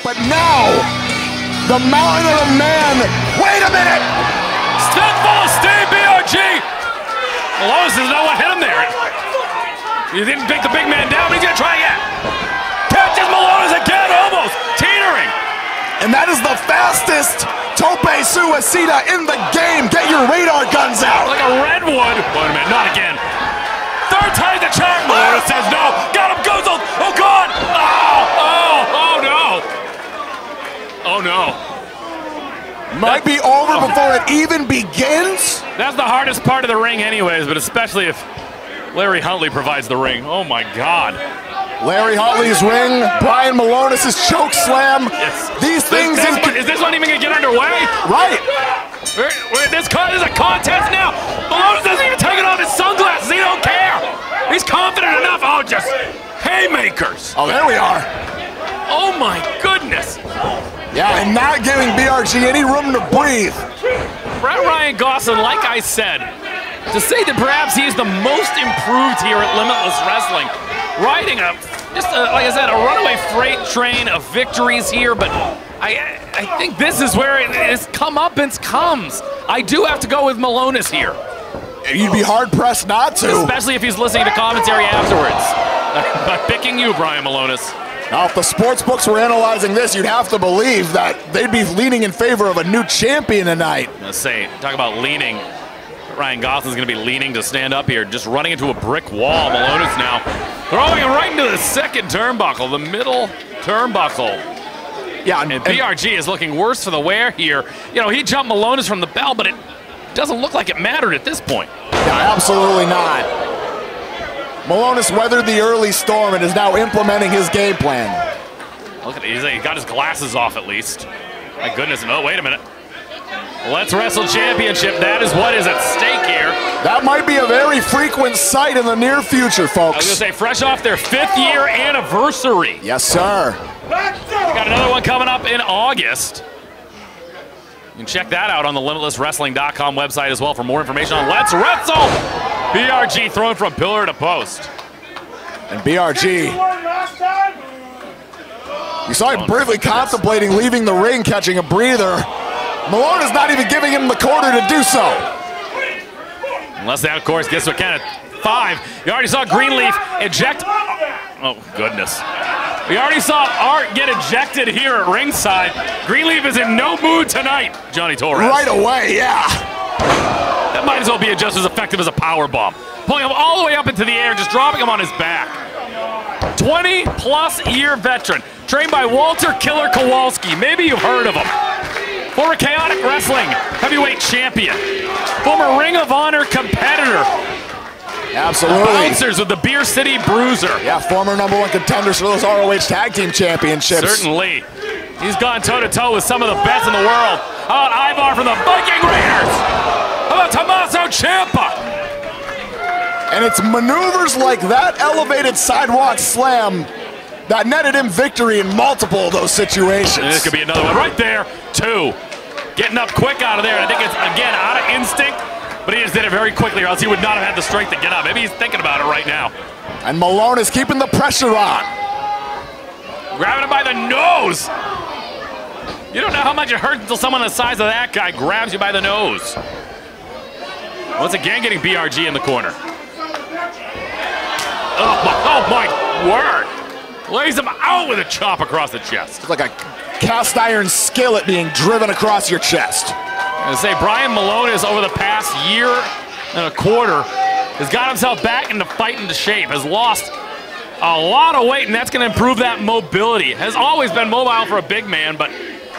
But now, the mountain of a man. Wait a minute! Of steam, BRG. Milonas doesn't know what hit him there. He didn't pick the big man down, but he's gonna try again. Catches Milonas again, almost teetering. And that is the fastest tope suicida in the game. Get your radar guns out. Like a redwood. Wait a minute, not again. Third time the charm. Milonas says no. Got him, Goozle. Oh, God. Oh, oh, oh, no. Oh, no. Might be over before it even begins. That's the hardest part of the ring anyways, but especially if Larry Huntley provides the ring. Oh, my God. Larry Huntley's ring, Brian Milonas' choke slam. Yes. These things This in one- is this one even gonna get underway? right. We're- we're- This this is a contest now. Milonas doesn't even take it off his sunglasses. He don't care. He's confident enough. Oh, just haymakers. Oh, there we are. Oh my goodness. Yeah, and not giving BRG any room to breathe. Brett Ryan Gosselin, like I said, to say that perhaps he is the most improved here at Limitless Wrestling, riding a just a, like I said, a runaway freight train of victories here. But I I think this is where it, his comeuppance comes. I do have to go with Milonas here. You'd be hard pressed not to. Especially if he's listening to commentary afterwards. By picking you, Brian Milonas. Now, if the sports books were analyzing this, you'd have to believe that they'd be leaning in favor of a new champion tonight. Let's say, talk about leaning. Ryan Gosselin's going to be leaning to stand up here, just running into a brick wall. Milonas now throwing him right into the second turnbuckle, the middle turnbuckle. Yeah, and, And BRG is looking worse for the wear here. You know, he jumped Milonas from the bell, but it doesn't look like it mattered at this point. yeah, absolutely not. Milonas weathered the early storm and is now implementing his game plan. Look at it. He's, he got his glasses off at least. My goodness. No, wait a minute. Let's Wrestle Championship. That is what is at stake here. That might be a very frequent sight in the near future, folks. I was going to say, fresh off their fifth year anniversary. Yes, sir. Got another one coming up in August. You can check that out on the LimitlessWrestling.com website as well for more information on Let's Wrestle. BRG thrown from pillar to post. And BRG. You saw him oh, briefly contemplating leaving the ring, catching a breather. Milonas not even giving him the quarter to do so. Unless that, of course, gets to a count of five. You already saw Greenleaf eject. Oh, goodness. We already saw Art get ejected here at ringside. Greenleaf is in no mood tonight, Johnny Torres. Right away, yeah. That might as well be just as effective as a power bomb. Pulling him all the way up into the air, just dropping him on his back. 20 plus year veteran, trained by Walter Killer Kowalski. Maybe you've heard of him. Former Chaotic Wrestling heavyweight champion. Former Ring of Honor competitor. Absolutely. Bouncers with the Beer City Bruiser. Yeah, former number one contenders for those ROH Tag Team Championships. Certainly. He's gone toe to toe with some of the best in the world. How about Ivar from the Viking Raiders? How about Tommaso Ciampa? And it's maneuvers like that elevated sidewalk slam that netted him victory in multiple of those situations. And this could be another one right there. Two. Getting up quick out of there. I think it's, again, out of instinct, but he just did it very quickly, or else he would not have had the strength to get up. Maybe he's thinking about it right now. And Milonas keeping the pressure on. Grabbing him by the nose. You don't know how much it hurts until someone the size of that guy grabs you by the nose. Once again, getting BRG in the corner. Oh my, oh my word. Lays him out with a chop across the chest. It's like a cast iron skillet being driven across your chest. I say Brian Milonas over the past year and a quarter has got himself back into fighting to shape, has lost a lot of weight, and that's going to improve that mobility. Has always been mobile for a big man, but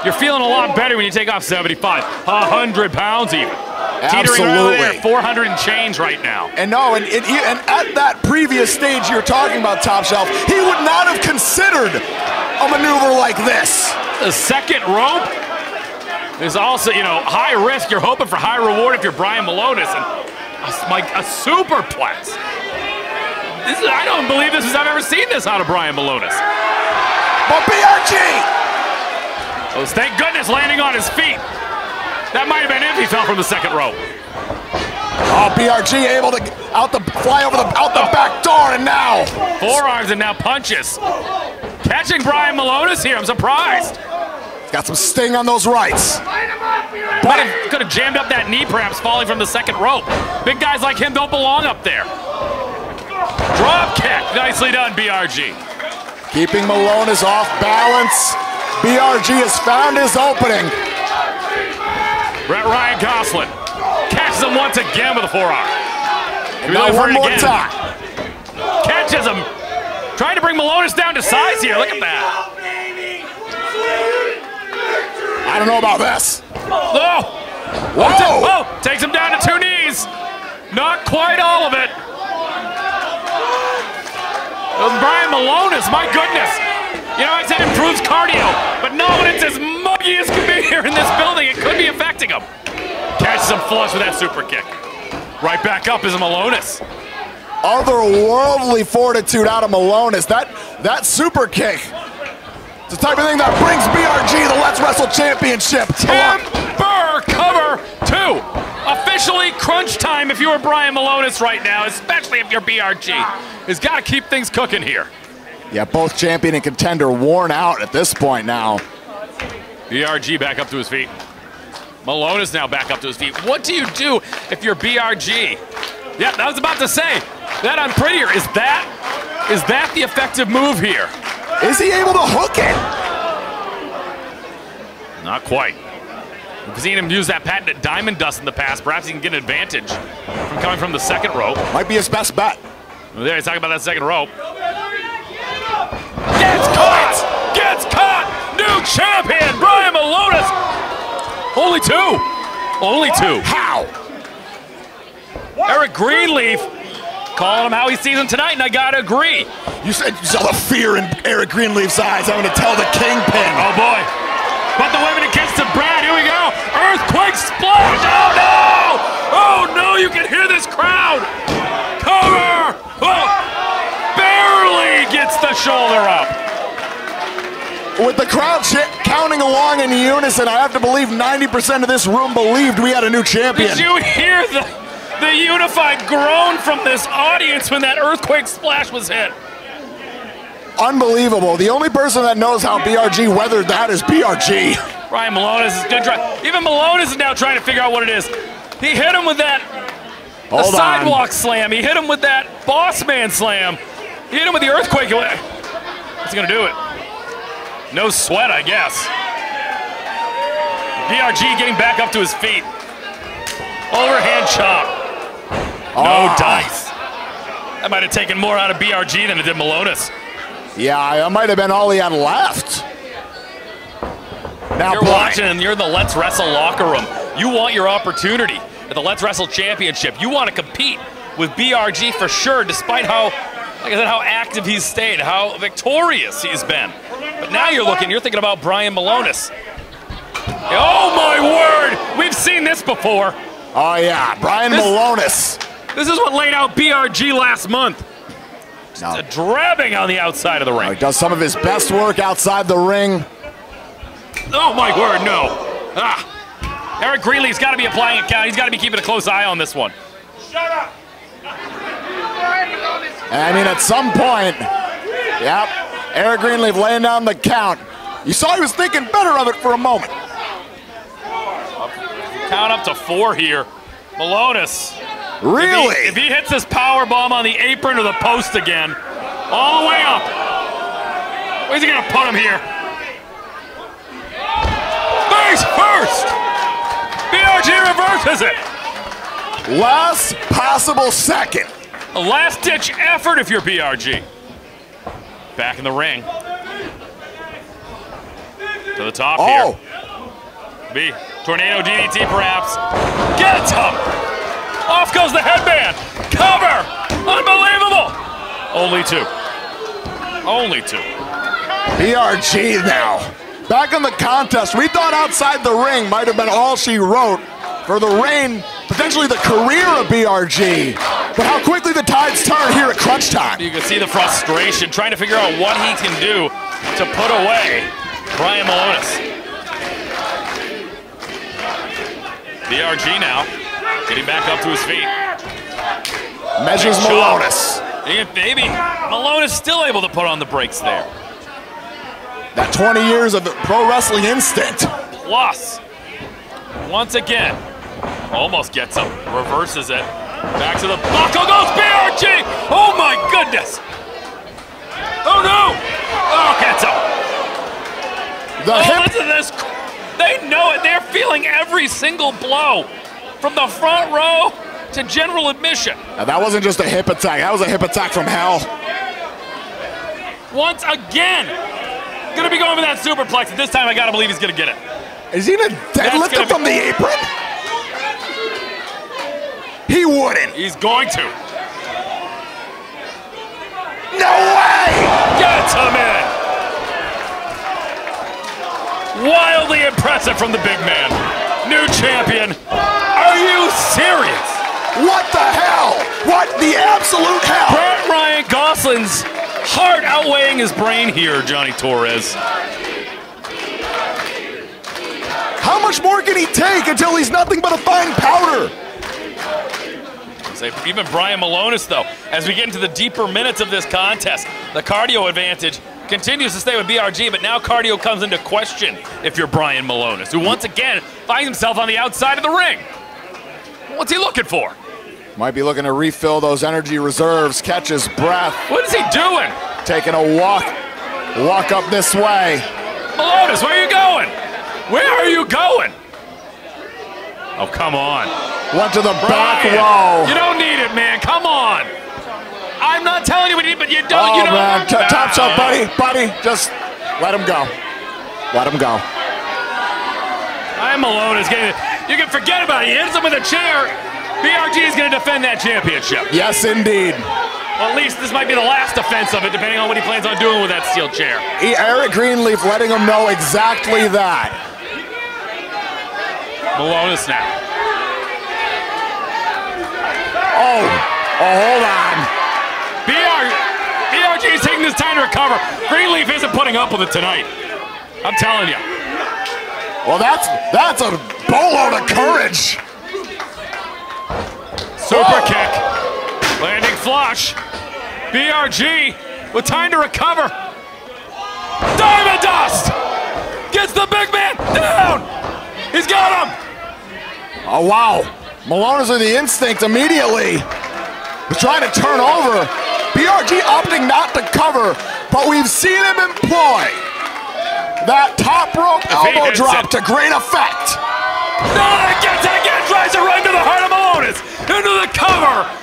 you're feeling a lot better when you take off 75, 100 pounds even. Over there, Absolutely. 400 and change right now. And no, and, and, and at that previous stage you're talking about, Top Shelf, he would not have considered a maneuver like this. The second rope is also, you know, high risk. You're hoping for high reward if you're Brian Milonas. And a, like a superplex. This is, I don't believe this is, I've ever seen this out of Brian Milonas. But BRG! Oh, thank goodness landing on his feet. That might have been if he fell from the second rope. Oh, BRG able to out the fly over the out the back door, and now Forearms and now punches. Catching Brian Milonas here, I'm surprised. Got some sting on those rights. Might have, could have jammed up that knee, perhaps falling from the second rope. Big guys like him don't belong up there. Drop kick, nicely done, BRG. Keeping Milonas off balance. BRG has found his opening. Ryan Gosselin catches him once again with a forearm. We Now for one more again. time. Catches him. Trying to bring Milonas down to size here. Look at that. I don't know about this. Oh! Whoa! Oh! Takes him down to two knees. Not quite all of it. It was Brian Milonas, my goodness. You know, I said improves cardio, but no, when it's as muggy as can be here in this building, it could be affecting him. Catches him flush with that super kick. Right back up is Milonas. Otherworldly fortitude out of Milonas. That that super kick. It's the type of thing that brings BRG the Let's Wrestle Championship. Timber cover two. Officially crunch time if you were Brian Milonas right now, especially if you're BRG. He's got to keep things cooking here. Yeah, both champion and contender worn out at this point now. BRG back up to his feet. Milonas now back up to his feet. What do you do if you're BRG? Yeah, I was about to say that on prettier. Is that is that the effective move here? Is he able to hook it? Not quite. We've seen him use that patented diamond dust in the past. Perhaps he can get an advantage from coming from the second rope. Might be his best bet. Well, there he's talking about that second rope. Gets caught! Gets caught! New champion, Brian Milonas! Only two. Only two. How? Eric Greenleaf calling him how he sees him tonight, and I gotta agree. You said you saw the fear in Eric Greenleaf's eyes. I'm to tell the kingpin. Oh boy. But the women against the Brad. Here we go. Earthquake splash. Oh no! Oh no! You can hear this crowd. Cover. Oh, barely gets the shoulder up. With the crowd ch- counting along in unison, I have to believe 90% of this room believed we had a new champion. Did you hear the the unified groan from this audience when that earthquake splash was hit? Unbelievable. The only person that knows how BRG weathered that is BRG. Brian Milonas is good. Try. Even Milonas is now trying to figure out what it is. He hit him with that Hold on. sidewalk slam. He hit him with that boss man slam. He hit him with the earthquake. He's gonna do it? No sweat, I guess. BRG getting back up to his feet. Overhand chop. No Ah. dice. That might have taken more out of BRG than it did Milonas. Yeah, that might have been all he had left. Now You're play. watching and you're in the Let's Wrestle locker room. You want your opportunity at the Let's Wrestle Championship. You want to compete with BRG for sure, despite how, like I said, how active he's stayed, how victorious he's been. But now you're looking, you're thinking about Brian Milonas. Oh my word! We've seen this before. Oh, yeah. Brian This- Milonas. This is what laid out BRG last month. No. A drabbing on the outside of the ring He ring. does some of his best work outside the ring. Oh my word, no. Ah. Eric Greenleaf's got to be applying a count. He's got to be keeping a close eye on this one. And I mean, at some point, yep, Eric Greenleaf laying down the count. You saw he was thinking better of it for a moment. Count up to four here. Milonas. Really? If he, if he hits this power bomb on the apron or the post again, all the way up. Where's he gonna put him here? Face first. BRG reverses it. Last possible second. A last ditch effort if you're BRG. Back in the ring. To the top Oh, here. B. Tornado DDT perhaps. Gets him! Off goes the headband. Cover! Unbelievable! Only two. Only two. BRG now. Back in the contest. We thought outside the ring might have been all she wrote for the reign, potentially the career of BRG. But how quickly the tides turn here at crunch time. You can see the frustration trying to figure out what he can do to put away Brian Milonas. BRG now getting back up to his feet. Measures. Milonas. And maybe Malone is still able to put on the brakes there. That 20 years of pro wrestling instinct. Plus, once again, almost gets him, reverses it. Back to the buckle oh, goes BRG! Oh my goodness! Oh no! Oh, gets him! The Oh, hip, listen to this. They know it. They're feeling every single blow from the front row to general admission. Now, that wasn't just a hip attack. That was a hip attack from hell. Once again, gonna be going for that superplex. This time, I gotta believe he's gonna get it. Is he gonna deadlift from be- the apron? He wouldn't. He's going to. No way! Gets him in. Wildly impressive from the big man. New champion. Are you serious? What the hell? What the absolute hell? Brett Ryan Gosselin's heart outweighing his brain here, Johnny Torres. How much more can he take until he's nothing but a fine powder? Even Brian Milonas, though, as we get into the deeper minutes of this contest, the cardio advantage continues to stay with BRG, but now cardio comes into question if you're Brian Milonas, who once again finds himself on the outside of the ring. What's he looking for? Might be looking to refill those energy reserves, catch his breath, What is he doing? taking a walk, walk up this way. Milonas, where are you going? Where are you going? Oh, come on. Went to the back Brian, row. You don't need it, man. Come on. I'm not telling you what you need, but you don't. Oh you don't. man, T- top shot, Ah. buddy, buddy. Just let him go. Let him go. I'm Malone is getting. You can forget about it. He hits him with a chair. BRG is going to defend that championship. Yes, indeed. Well, at least this might be the last defense of it, depending on what he plans on doing with that steel chair. Eric Greenleaf letting him know exactly that. Milonas snap. Oh, oh, hold on. BR, BRG is taking this time to recover. Greenleaf isn't putting up with it tonight. I'm telling you. Well, that's that's a boatload of courage. Super Whoa. kick. Landing flush. BRG with time to recover. Diamond Dust gets the big man down. He's got him. Oh wow, Milonas with the instinct immediately. He's trying to turn over. BRG opting not to cover, but we've seen him employ that top rope elbow drop it. to great effect. No, gets it again. Tries to run to the heart of Milonas. Into the cover. Two BRG with